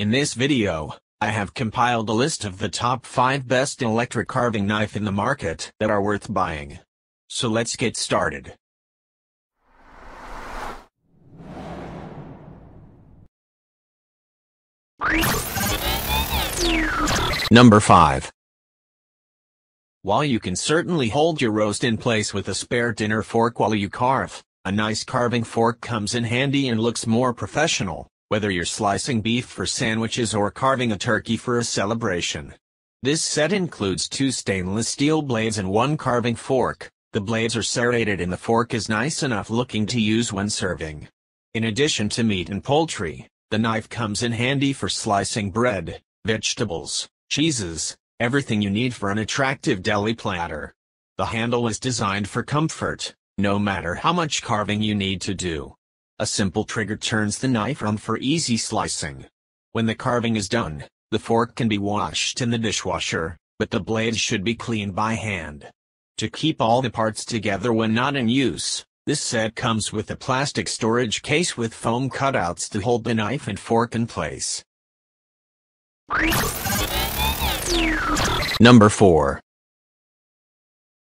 In this video, I have compiled a list of the top 5 best electric carving knife in the market that are worth buying. So let's get started. Number 5. While you can certainly hold your roast in place with a spare dinner fork while you carve, a nice carving fork comes in handy and looks more professional, whether you're slicing beef for sandwiches or carving a turkey for a celebration. This set includes two stainless steel blades and one carving fork. The blades are serrated and the fork is nice enough looking to use when serving. In addition to meat and poultry, the knife comes in handy for slicing bread, vegetables, cheeses, everything you need for an attractive deli platter. The handle is designed for comfort, no matter how much carving you need to do. A simple trigger turns the knife on for easy slicing. When the carving is done, the fork can be washed in the dishwasher, but the blades should be cleaned by hand. To keep all the parts together when not in use, this set comes with a plastic storage case with foam cutouts to hold the knife and fork in place. Number 4.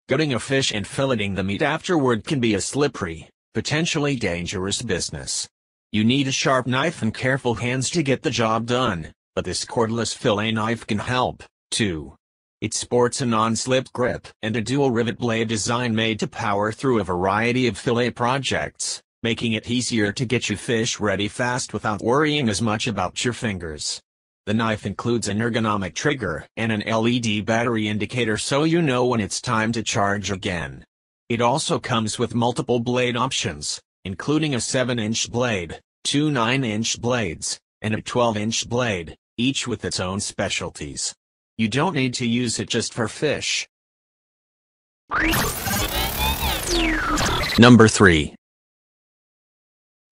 Gutting a fish and filleting the meat afterward can be a slippery, potentially dangerous business. You need a sharp knife and careful hands to get the job done, but this cordless fillet knife can help, too. It sports a non-slip grip and a dual rivet blade design made to power through a variety of fillet projects, making it easier to get your fish ready fast without worrying as much about your fingers. The knife includes an ergonomic trigger and an LED battery indicator so you know when it's time to charge again. It also comes with multiple blade options, including a 7-inch blade, two 9-inch blades, and a 12-inch blade, each with its own specialties. You don't need to use it just for fish. Number 3.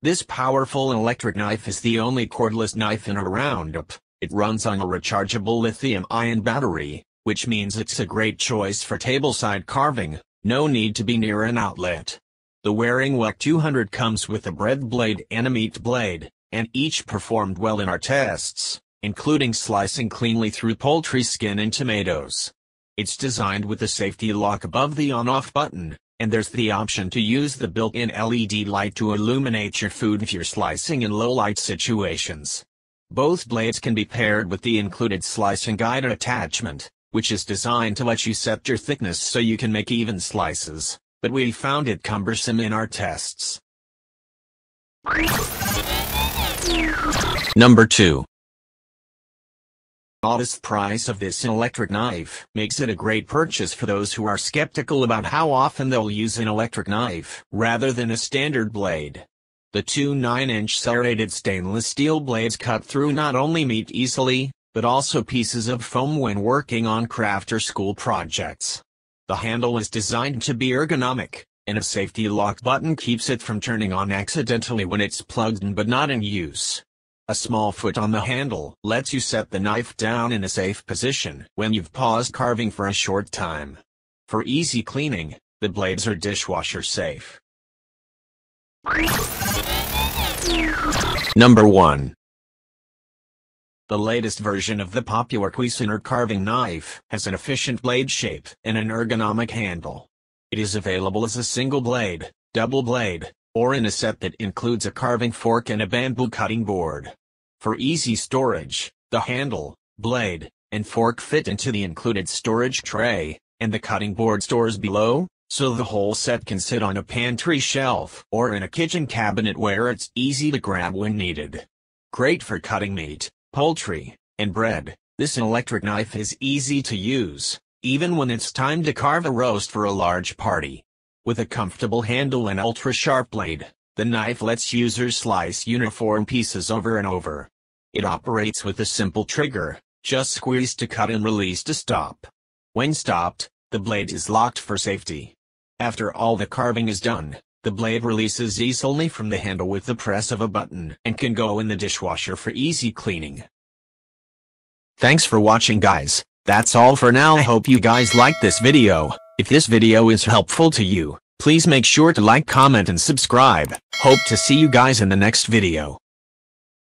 This powerful electric knife is the only cordless knife in a roundup. It runs on a rechargeable lithium-ion battery, which means it's a great choice for tableside carving, no need to be near an outlet. The Waring WEK 200 comes with a bread blade and a meat blade, and each performed well in our tests, including slicing cleanly through poultry skin and tomatoes. It's designed with a safety lock above the on-off button, and there's the option to use the built-in LED light to illuminate your food if you're slicing in low-light situations. Both blades can be paired with the included slicing guide attachment, which is designed to let you set your thickness so you can make even slices, but we found it cumbersome in our tests. Number 2. Modest price of this electric knife makes it a great purchase for those who are skeptical about how often they'll use an electric knife rather than a standard blade. The two 9-inch serrated stainless steel blades cut through not only meat easily, but also pieces of foam when working on craft or school projects. The handle is designed to be ergonomic, and a safety lock button keeps it from turning on accidentally when it's plugged in but not in use. A small foot on the handle lets you set the knife down in a safe position when you've paused carving for a short time. For easy cleaning, the blades are dishwasher safe. Number 1. The latest version of the popular Cuisinart carving knife has an efficient blade shape and an ergonomic handle. It is available as a single blade, double blade, or in a set that includes a carving fork and a bamboo cutting board. For easy storage, the handle, blade, and fork fit into the included storage tray, and the cutting board stores below, so the whole set can sit on a pantry shelf or in a kitchen cabinet where it's easy to grab when needed. Great for cutting meat, poultry, and bread, this electric knife is easy to use, even when it's time to carve a roast for a large party. With a comfortable handle and ultra-sharp blade, the knife lets users slice uniform pieces over and over. It operates with a simple trigger, just squeeze to cut and release to stop. When stopped, the blade is locked for safety. After all the carving is done, the blade releases easily from the handle with the press of a button and can go in the dishwasher for easy cleaning. Thanks for watching guys, that's all for now I hope you guys liked this video, if this video is helpful to you, please make sure to like comment and subscribe, hope to see you guys in the next video.